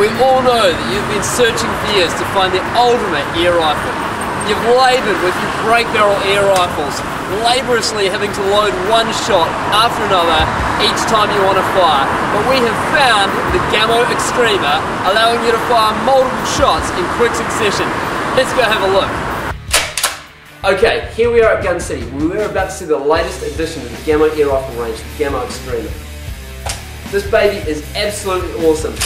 We all know that you've been searching for years to find the ultimate air rifle. You've laboured with your break barrel air rifles, laboriously having to load one shot after another each time you want to fire. But we have found the Gamo Extrema, allowing you to fire multiple shots in quick succession. Let's go have a look. Okay, here we are at Gun City. We're about to see the latest addition to the Gamo air rifle range, the Gamo Extrema. This baby is absolutely awesome.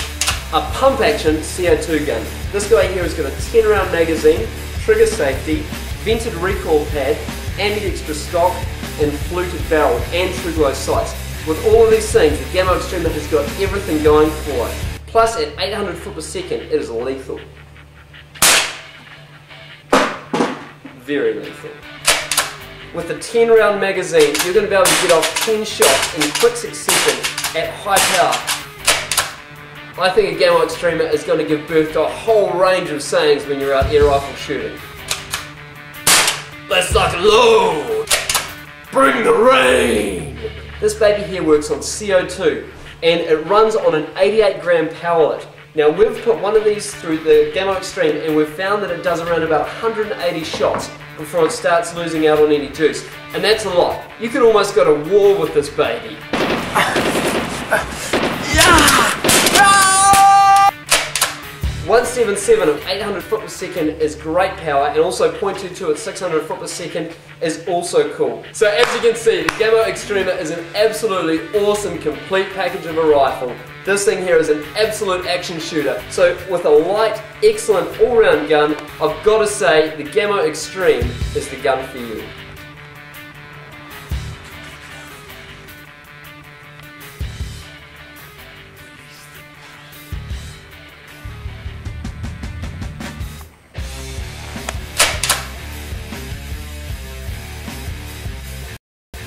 A pump action CO2 gun. This guy here has got a 10 round magazine, trigger safety, vented recoil pad, ambidextrous stock, and fluted barrel and true glow sights. With all of these things, the Gamo Extrema has got everything going for it. Plus, at 800 foot per second, it is lethal. Very lethal. With a 10 round magazine, you're going to be able to get off 10 shots in quick succession at high power. I think a Gamo Extrema is going to give birth to a whole range of sayings when you're out air rifle shooting. Let's lock low! Bring the rain! This baby here works on CO2 and it runs on an 88 gram powerlet. Now we've put one of these through the Gamo Extreme and we've found that it does around about 180 shots before it starts losing out on any juice. And that's a lot. You could almost go to war with this baby. 177 of 800 foot per second is great power and also .22 at 600 foot per second is also cool. So as you can see, the Gamo Extrema is an absolutely awesome complete package of a rifle. This thing here is an absolute action shooter. So with a light, excellent all-round gun, I've got to say the Gamo Extreme is the gun for you.